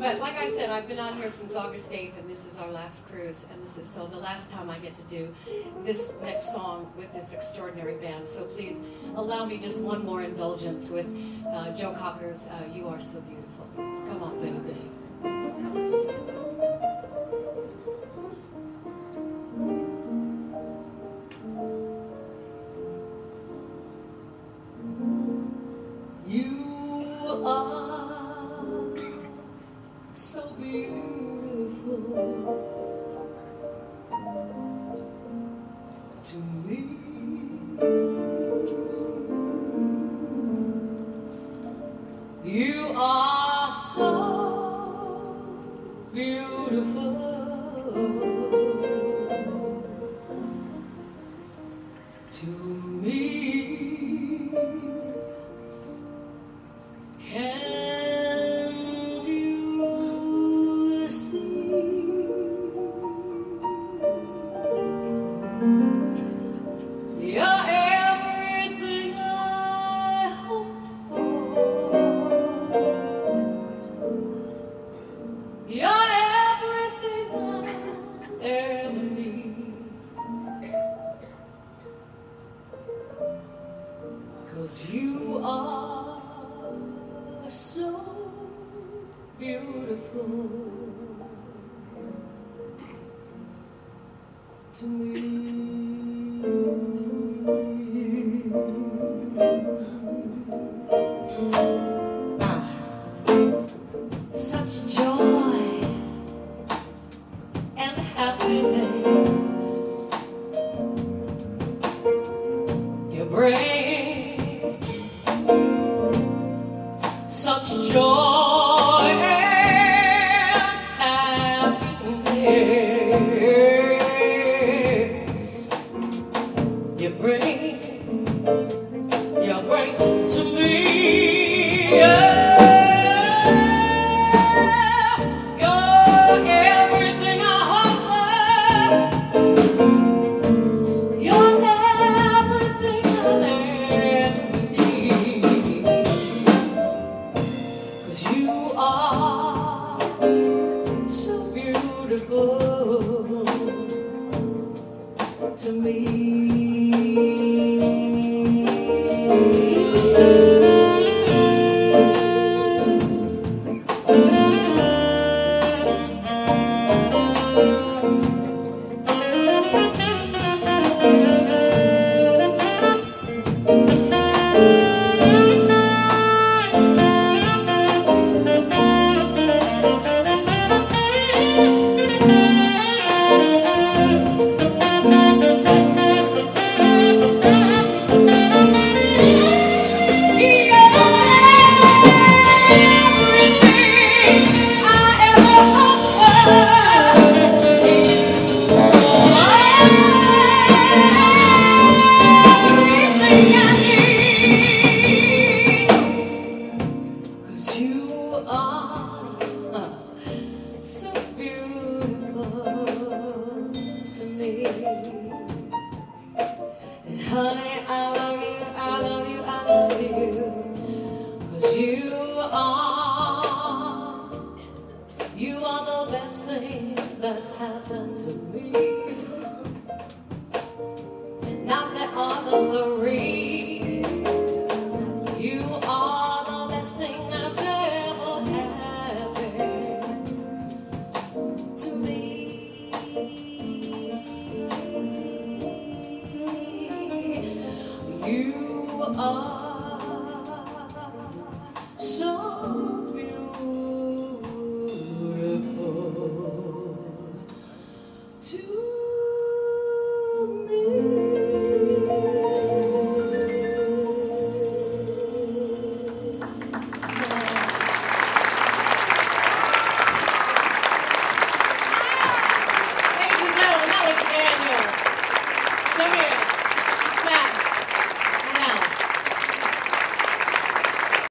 but like I said, I've been on here since August 8th, and this is our last cruise, and this is so the last time I get to do this next song with this extraordinary band. So please allow me just one more indulgence with uh, Joe Cocker's uh, "You Are So Beautiful." Come on, baby. Beautiful to me. Cause you are so beautiful to me. Happened to me. Not the other You are the best thing that's ever happened to me. You are